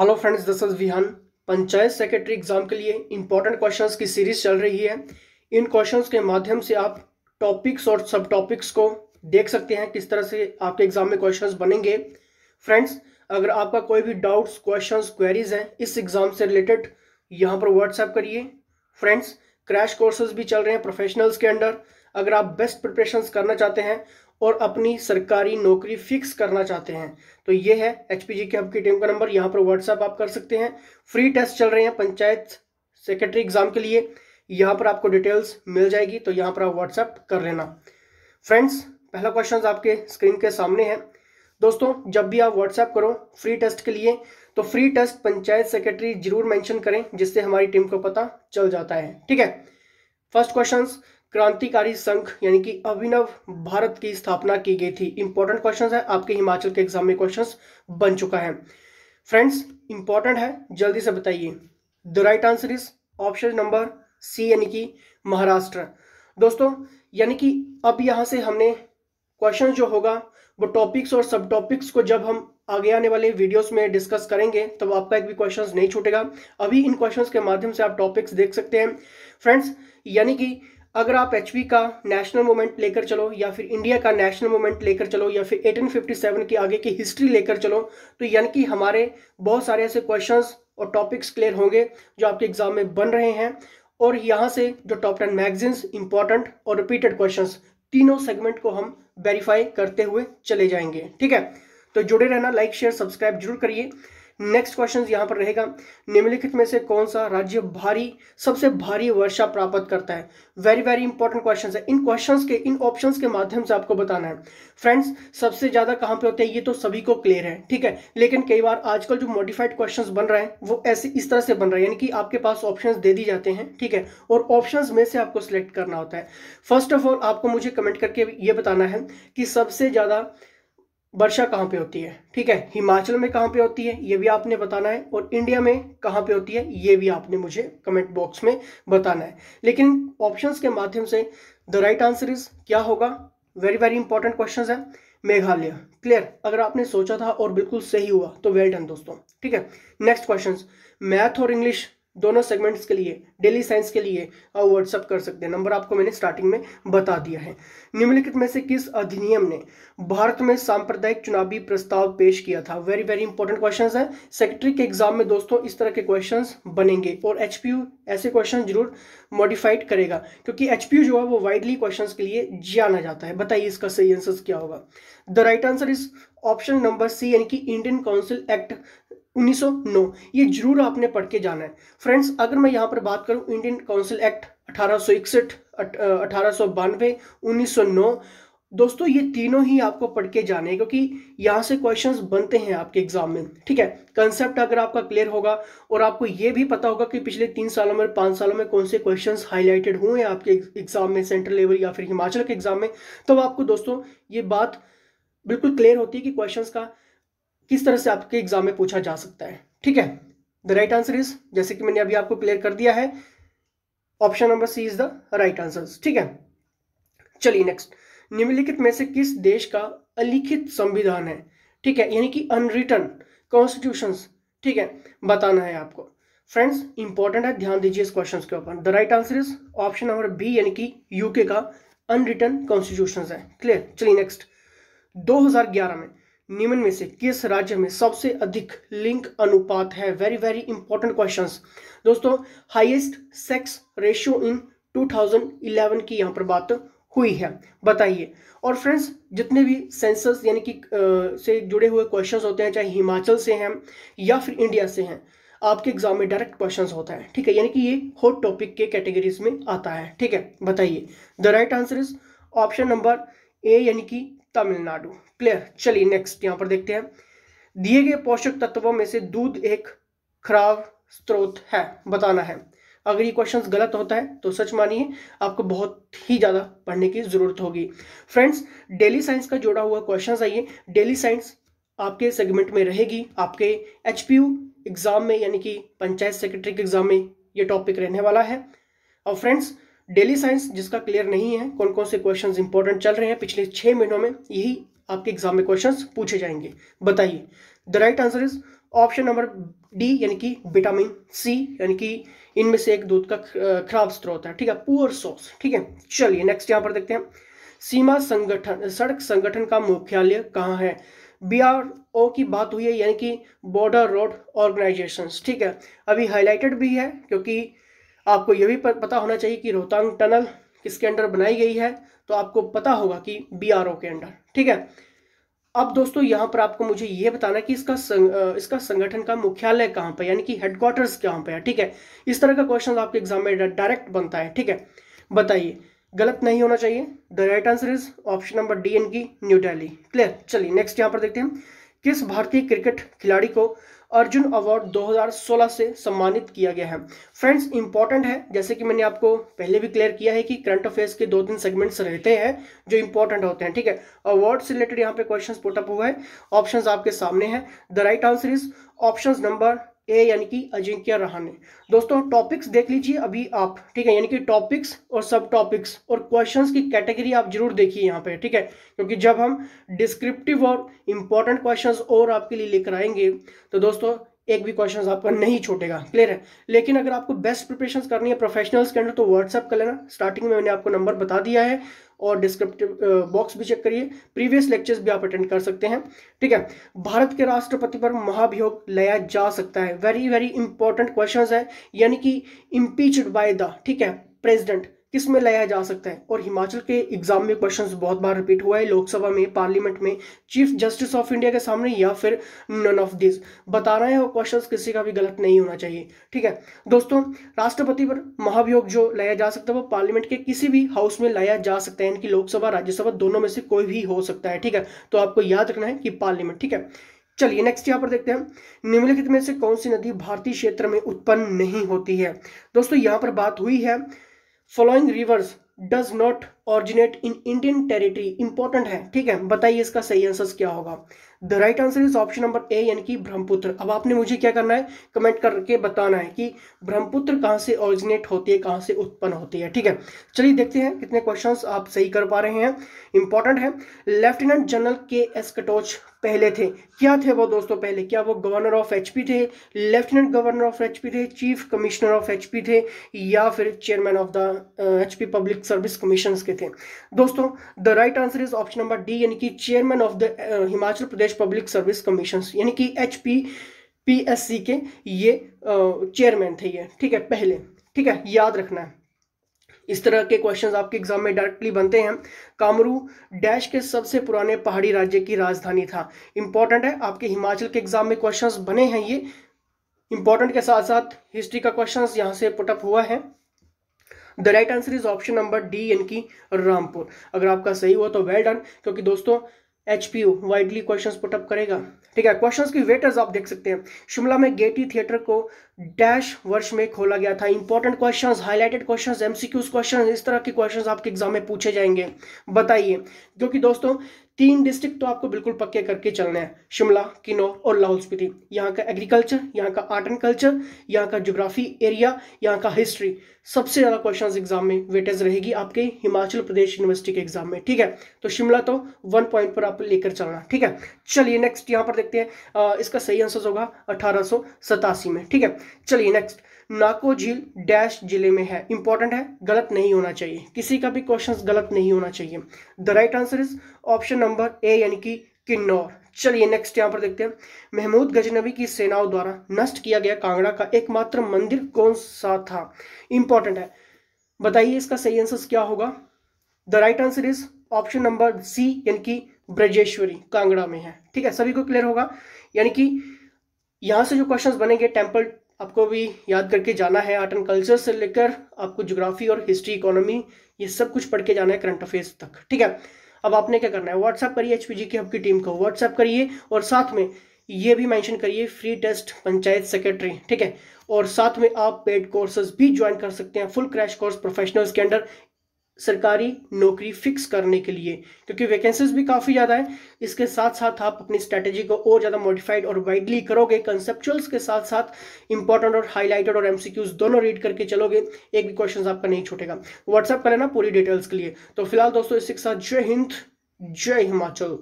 Hello friends this is Vihan panchayat secretary exam के लिए important questions की series चल रही है। इन क्वेश्चंस के माध्यम से आप टॉपिक्स और सब टॉपिक्स को देख सकते हैं, किस तरह से आपके एग्ज़ाम में क्वेश्चंस बनेंगे। फ्रेंड्स अगर आपका कोई भी डाउट्स क्वेश्चंस क्वेरीज हैं, इस एग्ज़ाम से रिलेटेड यहाँ पर व्हाट्सएप करिए। फ्रेंड्स क्रैश कोर्सेज भी चल रहे हैं प्रोफेशनल्स के अंडर अगर आप बेस्ट प्रिपरेशन करना चाहते हैं और अपनी सरकारी नौकरी फिक्स करना चाहते हैं। तो ये है एच पी के टीम का नंबर यहाँ पर व्हाट्सएप आप कर सकते हैं। फ्री टेस्ट चल रहे हैं पंचायत सेक्रेटरी एग्ज़ाम के लिए। यहाँ पर आपको डिटेल्स मिल जाएगी तो यहाँ पर आप व्हाट्सएप कर लेना। फ्रेंड्स पहला क्वेश्चन आपके स्क्रीन के सामने है। दोस्तों, जब भी आप व्हाट्सएप करो फ्री टेस्ट के लिए तो फ्री टेस्ट पंचायत सेक्रेटरी ज़रूर मेंशन करें, जिससे हमारी टीम को पता चल जाता है। ठीक है? फ़र्स्ट क्वेश्चन क्रांतिकारी संघ, यानी कि अभिनव भारत की स्थापना की गई थी। इंपॉर्टेंट क्वेश्चन है। आपके हिमाचल के एग्ज़ाम में क्वेश्चन बन चुका है। फ्रेंड्स इंपॉर्टेंट है। जल्दी से बताइए। The right answer is option number C यानी कि महाराष्ट्र। दोस्तों, यानी कि अब यहाँ से हमने क्वेश्चन जो होगा, वो टॉपिक्स और सब टॉपिक्स को जब हम आगे आने वाले वीडियोस में डिस्कस करेंगे, तब आपका एक भी क्वेश्चन नहीं छूटेगा। अभी इन क्वेश्चंस के माध्यम से आप टॉपिक्स देख सकते हैं। फ्रेंड्स यानी कि अगर आप एचवी का नेशनल मूवमेंट लेकर चलो या फिर इंडिया का नेशनल मूवमेंट लेकर चलो या फिर 1857 की आगे की हिस्ट्री लेकर चलो तो यानी कि हमारे बहुत सारे ऐसे क्वेश्चंस और टॉपिक्स क्लियर होंगे जो आपके एग्ज़ाम में बन रहे हैं। और यहाँ से जो टॉप टेन मैगजीन्स इंपॉर्टेंट और रिपीटेड क्वेश्चन तीनों सेगमेंट को हम वेरीफाई करते हुए चले जाएँगे, ठीक है? तो जुड़े रहना लाइक शेयर सब्सक्राइब ज़रूर करिए। नेक्स्ट क्वेश्चन यहाँ पर रहेगा। निम्नलिखित में से कौन सा राज्य भारी, सबसे भारी वर्षा प्राप्त करता है? वेरी वेरी इंपॉर्टेंट क्वेश्चन है। इन क्वेश्चन के, इन ऑप्शन के माध्यम से आपको बताना है। फ्रेंड्स सबसे ज़्यादा कहाँ पे होते हैं? ये तो सभी को क्लियर है, ठीक है? लेकिन कई बार आजकल जो मॉडिफाइड क्वेश्चन बन रहे हैं, वो ऐसे इस तरह से बन रहा है, यानी कि आपके पास ऑप्शन दे दी जाते हैं, ठीक है? और ऑप्शन में से आपको सिलेक्ट करना होता है। फ़र्स्ट ऑफ़ ऑल आपको मुझे कमेंट करके ये बताना है कि सबसे ज़्यादा वर्षा कहाँ पे होती है? ठीक है, हिमाचल में कहाँ पे होती है, ये भी आपने बताना है, और इंडिया में कहाँ पे होती है, ये भी आपने मुझे कमेंट बॉक्स में बताना है। लेकिन ऑप्शंस के माध्यम से द राइट आंसर इज़ क्या होगा? वेरी वेरी इंपॉर्टेंट क्वेश्चन है। मेघालय क्लियर अगर आपने सोचा था और बिल्कुल सही हुआ तो वेल डन दोस्तों। ठीक है नेक्स्ट क्वेश्चन मैथ और इंग्लिश दोनों सेगमेंट्स के लिए डेली साइंस के लिए, आप व्हाट्सअप कर सकते हैं। नंबर आपको मैंने स्टार्टिंग में बता दिया है। निम्नलिखित में से किस अधिनियम ने भारत में सांप्रदायिक चुनावी प्रस्ताव पेश किया था? वेरी वेरी इंपॉर्टेंट क्वेश्चन है। सेक्रेटरी के एग्ज़ाम में दोस्तों इस तरह के क्वेश्चन बनेंगे और एचपीयू ऐसे क्वेश्चन ज़रूर मॉडिफाइड करेगा, क्योंकि एचपीयू जो है वो वाइडली क्वेश्चन के लिए जाना जाता है। बताइए इसका सही आंसर क्या होगा? The right answer is option number C यानी कि इंडियन काउंसिल एक्ट 1909 ये ज़रूर आपने पढ़ के जाना है। फ्रेंड्स, अगर मैं यहाँ पर बात करूँ इंडियन काउंसिल एक्ट अठारह सौ इकसठ अठारह सौ बानवे, उन्नीस सौ नौ, दोस्तों ये तीनों ही आपको पढ़ के जाने क्योंकि यहाँ से क्वेश्चंस बनते हैं आपके एग्ज़ाम में। ठीक है? कंसेप्ट अगर आपका क्लियर होगा और आपको ये भी पता होगा कि पिछले तीन सालों में, पाँच सालों में कौन से क्वेश्चंस हाईलाइटेड हुए हैं आपके एग्ज़ाम में सेंट्रल लेवल या फिर हिमाचल के एग्ज़ाम में, तब तो आपको दोस्तों ये बात बिल्कुल क्लियर होती है कि क्वेश्चन का किस तरह से आपके एग्ज़ाम में पूछा जा सकता है? ठीक है? द राइट आंसर इज़ जैसे कि मैंने अभी आपको क्लियर कर दिया है option number C is the right answer ठीक है? चलिए नेक्स्ट निम्नलिखित में से किस देश का अलिखित संविधान है? ठीक है? यानी कि अनरिटन कॉन्स्टिट्यूशन ठीक है? बताना है आपको। फ्रेंड्स इंपॉर्टेंट है, ध्यान दीजिए इस क्वेश्चन के ऊपर। The right answer is option number B यानी कि यूके का अनरिटन कॉन्स्टिट्यूशन है। क्लियर चलिए नेक्स्ट 2011 में निम्न में से किस राज्य में सबसे अधिक लिंक अनुपात है? वेरी वेरी इंपॉर्टेंट क्वेश्चन दोस्तों हाईएस्ट सेक्स रेशियो इन 2011 की यहाँ पर बात हुई है। बताइए। और फ्रेंड्स जितने भी सेंसस यानी कि से जुड़े हुए क्वेश्चंस होते हैं, चाहे हिमाचल से हैं या फिर इंडिया से हैं, आपके एग्ज़ाम में डायरेक्ट क्वेश्चंस होता है। ठीक है? यानी कि ये हॉट टॉपिक के कैटेगरीज में आता है। ठीक है? बताइए। The right answer is option number A यानी कि तमिलनाडु। क्लियर चलिए नेक्स्ट यहाँ पर देखते हैं। दिए गए पोषक तत्वों में से दूध एक खराब स्रोत है, बताना है। अगर ये क्वेश्चंस गलत होता है तो सच मानिए, आपको बहुत ही ज़्यादा पढ़ने की ज़रूरत होगी। फ्रेंड्स डेली साइंस का जोड़ा हुआ क्वेश्चन आइए। डेली साइंस आपके सेगमेंट में रहेगी। आपके एच एग्ज़ाम में, यानी कि पंचायत सेक्रेटरी के एग्ज़ाम में ये टॉपिक रहने वाला है। और फ्रेंड्स डेली साइंस जिसका क्लियर नहीं है कौन कौन से क्वेश्चंस इंपॉर्टेंट चल रहे हैं, पिछले छह महीनों में यही आपके एग्ज़ाम में क्वेश्चंस पूछे जाएँगे। बताइए। The right answer is option number D यानी कि विटामिन सी यानी कि इनमें से एक दूध का खराब स्रोत है, ठीक है? पुअर सोर्स ठीक है? चलिए नेक्स्ट यहाँ पर देखते हैं। सीमा संगठन, सड़क संगठन का मुख्यालय कहाँ है? बी आर ओ की बात हुई है, यानी कि बॉर्डर रोड ऑर्गेनाइजेशन ठीक है? अभी हाईलाइटेड भी है, क्योंकि आपको यह भी पता होना चाहिए कि रोहतांग टनल किसके अंडर बनाई गई है तो आपको पता होगा कि बीआरओ के अंडर ठीक है? अब दोस्तों यहाँ पर आपको मुझे यह बताना कि इसका संग, इसका संगठन का मुख्यालय कहाँ पर यानी कि हेडक्वार्टर्स कहाँ पर है ठीक है? इस तरह का क्वेश्चन आपके एग्ज़ाम में डायरेक्ट बनता है ठीक है? बताइए गलत नहीं होना चाहिए? The right answer is option number D N की न्यू दिल्ली क्लियर चलिए नेक्स्ट यहाँ पर देखते हैं किस भारतीय क्रिकेट खिलाड़ी को अर्जुन अवार्ड 2016 से सम्मानित किया गया है? फ्रेंड्स इंपॉर्टेंट है। जैसे कि मैंने आपको पहले भी क्लियर किया है कि करंट अफेयर्स के दो तीन सेगमेंट्स रहते हैं, जो इंपॉर्टेंट होते हैं, ठीक है? अवार्ड से रिलेटेड यहाँ पे क्वेश्चन पुटअप हुआ है। ऑप्शन आपके सामने हैं। The right answer is option number A यानी कि अजिंक्य रहाने दोस्तों टॉपिक्स देख लीजिए अभी आप, ठीक है? यानी कि टॉपिक्स और सब टॉपिक्स और क्वेश्चंस की कैटेगरी आप ज़रूर देखिए यहाँ पे, ठीक है? क्योंकि जब हम डिस्क्रिप्टिव और इंपॉर्टेंट क्वेश्चंस और आपके लिए लेकर आएँगे तो दोस्तों, एक भी क्वेश्चन आपका नहीं छूटेगा। क्लियर है? लेकिन अगर आपको बेस्ट प्रिपरेशन करनी है प्रोफेशनल्स के अंदर तो व्हाट्सएप कर लेना। स्टार्टिंग में मैंने आपको नंबर बता दिया है। और डिस्क्रिप्टिव बॉक्स भी चेक करिए। प्रीवियस लेक्चर्स भी आप अटेंड कर सकते हैं। ठीक है? भारत के राष्ट्रपति पर महाभियोग लाया जा सकता है। वेरी वेरी इंपॉर्टेंट क्वेश्चन है। यानी कि इम्पीच्ड बाय द ठीक है प्रेसिडेंट किसमें लाया जा सकता है? और हिमाचल के एग्ज़ाम में क्वेश्चंस बहुत बार रिपीट हुआ है। लोकसभा में पार्लियामेंट में चीफ जस्टिस ऑफ़ इंडिया के सामने या फिर नन ऑफ़ दिस बता रहे हैं वो क्वेश्चंस किसी का भी गलत नहीं होना चाहिए। ठीक है? दोस्तों, राष्ट्रपति पर महाभियोग जो लाया जा सकता है, वो पार्लियामेंट के किसी भी हाउस में लाया जा सकता है। इनकी लोकसभा, राज्यसभा दोनों में से कोई भी हो सकता है। ठीक है? तो आपको याद रखना है कि पार्लियामेंट ठीक है? चलिए नेक्स्ट यहाँ पर देखते हैं। निम्नलिखित में से कौन सी नदी भारतीय क्षेत्र में उत्पन्न नहीं होती है? दोस्तों, यहाँ पर बात हुई है following rivers does not originate in Indian territory important है, ठीक है? बताइए इसका सही आंसर क्या होगा? The right answer is option number A यानी कि ब्रह्मपुत्र। अब आपने मुझे क्या करना है? कमेंट करके बताना है कि ब्रह्मपुत्र कहाँ से ऑरिजिनेट होती है, कहाँ से उत्पन्न होती है, ठीक है? चलिए देखते हैं कितने क्वेश्चंस आप सही कर पा रहे हैं। इंपॉर्टेंट है। Lieutenant general K S Katoch पहले थे। क्या थे वो दोस्तों पहले? क्या वो गवर्नर ऑफ़ एचपी थे? लेफ्टिनेंट गवर्नर ऑफ़ एचपी थे? चीफ कमिश्नर ऑफ़ एचपी थे? या फिर chairman of the HP public service commission के थे? दोस्तों the right answer is option number D यानी कि chairman of the Himachal Pradesh public service commission यानी कि एच पी के ये चेयरमैन थे ये। ठीक है, पहले। ठीक है, याद रखना है। इस तरह के क्वेश्चंस आपके एग्ज़ाम में डायरेक्टली बनते हैं। कामरू डैश के सबसे पुराने पहाड़ी राज्य की राजधानी था। इंपॉर्टेंट है, आपके हिमाचल के एग्ज़ाम में क्वेश्चंस बने हैं ये। इंपॉर्टेंट के साथ साथ हिस्ट्री का क्वेश्चन यहाँ से पुटअप हुआ है। The right answer is option number D यानी कि रामपुर अगर आपका सही हुआ तो वेल डन क्योंकि दोस्तों H P U widely question put up करेगा। ठीक है क्वेश्चन की वेटर्स आप देख सकते हैं। शिमला में गेटी थिएटर को डैश वर्ष में खोला गया था। Important questions highlighted questions MCQs questions इस तरह के क्वेश्चंस आपके एग्ज़ाम में पूछे जाएँगे। बताइए, क्योंकि दोस्तों तीन डिस्ट्रिक्ट तो आपको बिल्कुल पक्के करके चलने हैं। शिमला, किन्नौर और लाहौल स्पीति। यहाँ का एग्रीकल्चर यहाँ का आर्ट एंड कल्चर यहाँ का जोग्राफी एरिया यहाँ का हिस्ट्री सबसे ज़्यादा क्वेश्चंस एग्ज़ाम में वेटेज रहेगी आपके हिमाचल प्रदेश यूनिवर्सिटी के एग्ज़ाम में, ठीक है? तो शिमला तो वन पॉइंट पर आप लेकर चलना, ठीक है? चलिए नेक्स्ट यहाँ पर देखते हैं। इसका सही आंसर होगा अठारह में, ठीक है? चलिए नेक्स्ट नाको झील डैश ज़िले में है। इंपॉर्टेंट है, गलत नहीं होना चाहिए। किसी का भी क्वेश्चन गलत नहीं होना चाहिए। The right answer is option number A यानी कि किन्नौर। चलिए नेक्स्ट यहाँ पर देखते हैं। महमूद गजनबी की सेनाओं द्वारा नष्ट किया गया कांगड़ा का एकमात्र मंदिर कौन सा था? इंपॉर्टेंट है। बताइए इसका सही आंसर क्या होगा? The right answer is option number C यानी कि ब्रजेश्वरी, कांगड़ा में है। ठीक है, सभी को क्लियर होगा? यानी कि यहाँ से जो क्वेश्चंस बनेंगे टेंपल आपको भी याद करके जाना है आर्ट एंड कल्चर से लेकर आपको जोग्राफी और हिस्ट्री, इकोनॉमी, ये सब कुछ पढ़ के जाना है करंट अफेयर्स तक, ठीक है? अब आपने क्या करना है? व्हाट्सएप करिए एचपीजी की आपकी टीम को व्हाट्सएप करिए और साथ में ये भी मेंशन करिए फ्री टेस्ट पंचायत सेक्रेटरी ठीक है? और साथ में आप पेड कोर्सेज भी ज्वाइन कर सकते हैं फुल क्रैश कोर्स प्रोफेशनल्स के अंडर सरकारी नौकरी फिक्स करने के लिए, क्योंकि वैकेंसीज भी काफ़ी ज़्यादा है। इसके साथ साथ आप अपनी स्ट्रैटेजी को और ज़्यादा मॉडिफाइड और वाइडली करोगे कंसेप्चुअल्स के साथ साथ इंपॉर्टेंट और हाईलाइटेड और एमसीक्यूज दोनों रीड करके चलोगे, एक भी क्वेश्चन आपका नहीं छूटेगा। व्हाट्सएप कर लेना पूरी डिटेल्स के लिए। तो फ़िलहाल दोस्तों इसके साथ जय हिंद, जय हिमाचल।